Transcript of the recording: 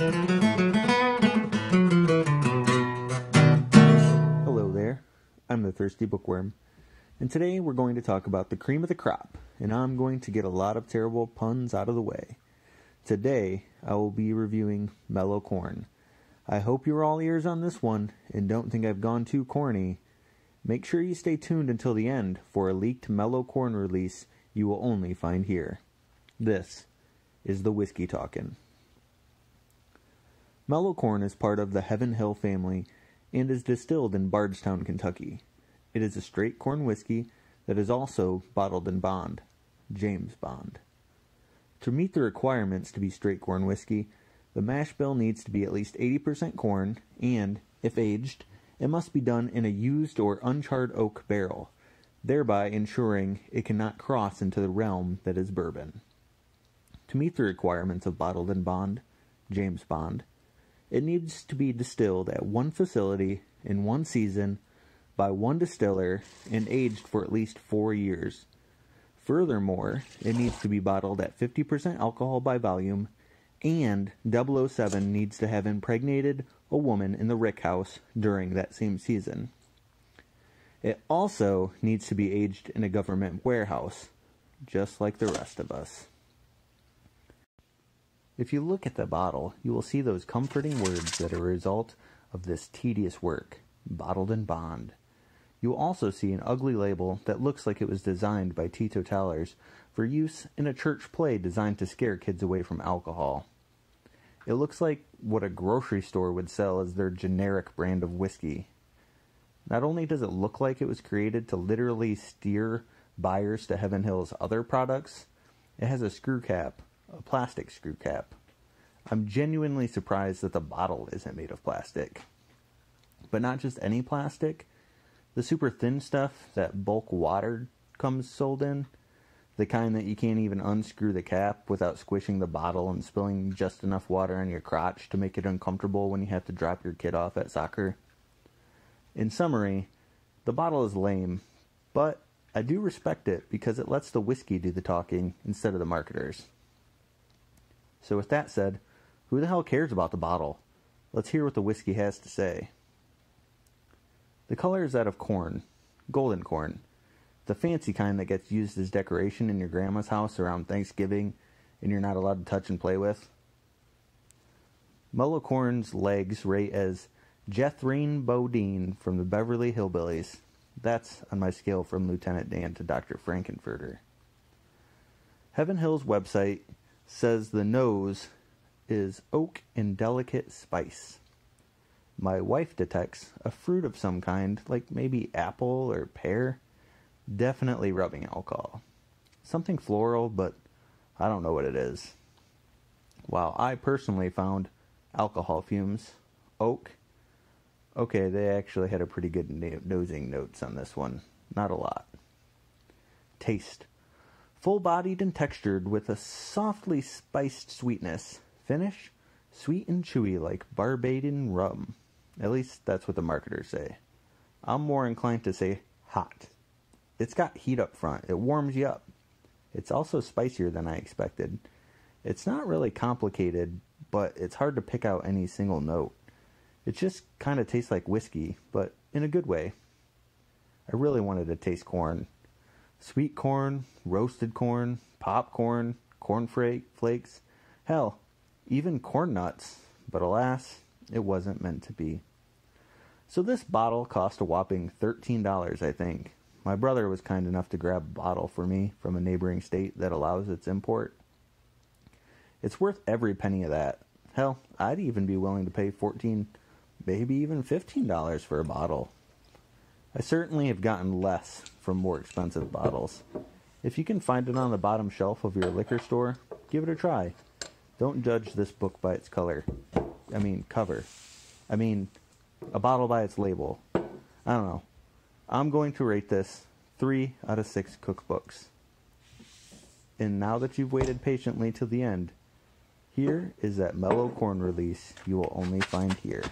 Hello there, I'm the Thirsty Bookworm, and today we're going to talk about the cream of the crop, and I'm going to get a lot of terrible puns out of the way. Today, I will be reviewing Mellow Corn. I hope you're all ears on this one and don't think I've gone too corny. Make sure you stay tuned until the end for a leaked Mellow Corn release you will only find here. This is the Whiskey Talkin'. Mellow Corn is part of the Heaven Hill family and is distilled in Bardstown, Kentucky. It is a straight corn whiskey that is also bottled in Bond, James Bond. To meet the requirements to be straight corn whiskey, the mash bill needs to be at least 80% corn, and, if aged, it must be done in a used or uncharred oak barrel, thereby ensuring it cannot cross into the realm that is bourbon. To meet the requirements of bottled in Bond, James Bond, it needs to be distilled at one facility in one season by one distiller and aged for at least four years. Furthermore, it needs to be bottled at 50% alcohol by volume, and 007 needs to have impregnated a woman in the Rick House during that same season. It also needs to be aged in a government warehouse, just like the rest of us. If you look at the bottle, you will see those comforting words that are a result of this tedious work, bottled in bond. You will also see an ugly label that looks like it was designed by teetotalers for use in a church play designed to scare kids away from alcohol. It looks like what a grocery store would sell as their generic brand of whiskey. Not only does it look like it was created to literally steer buyers to Heaven Hill's other products, it has a screw cap a plastic screw cap. I'm genuinely surprised that the bottle isn't made of plastic. But not just any plastic. The super thin stuff that bulk water comes sold in, the kind that you can't even unscrew the cap without squishing the bottle and spilling just enough water on your crotch to make it uncomfortable when you have to drop your kid off at soccer. In summary, the bottle is lame, but I do respect it because it lets the whiskey do the talking instead of the marketers. So, with that said, who the hell cares about the bottle? Let's hear what the whiskey has to say. The color is that of corn, golden corn, the fancy kind that gets used as decoration in your grandma's house around Thanksgiving and you're not allowed to touch and play with. Mellow Corn's legs rate as Jethrine Bodine from the Beverly Hillbillies. That's on my scale from Lieutenant Dan to Dr. Frank-N-Furter. Heaven Hill's website says the nose is oak and delicate spice. My wife detects a fruit of some kind, like maybe apple or pear, definitely rubbing alcohol. Something floral, but I don't know what it is. While I personally found alcohol fumes, oak, okay, they actually had a pretty good nosing notes on this one. Not a lot. Taste full bodied and textured with a softly spiced sweetness. Finish sweet and chewy like Barbadian rum. At least that's what the marketers say. I'm more inclined to say hot. It's got heat up front, it warms you up. It's also spicier than I expected. It's not really complicated, but it's hard to pick out any single note. It just kind of tastes like whiskey, but in a good way. I really wanted to taste corn, Sweet corn, roasted corn, popcorn, corn flakes, hell, even corn nuts. But alas, it wasn't meant to be. So this bottle cost a whopping $13, I think. My brother was kind enough to grab a bottle for me from a neighboring state that allows its import. It's worth every penny of that. Hell, I'd even be willing to pay 14, maybe even $15 for a bottle. I certainly have gotten less from more expensive bottles. If you can find it on the bottom shelf of your liquor store, give it a try. Don't judge this book by its color. I mean, cover. I mean, a bottle by its label. I don't know. I'm going to rate this 3 out of 6 cookbooks. And now that you've waited patiently till the end, here is that mellow corn release you will only find here.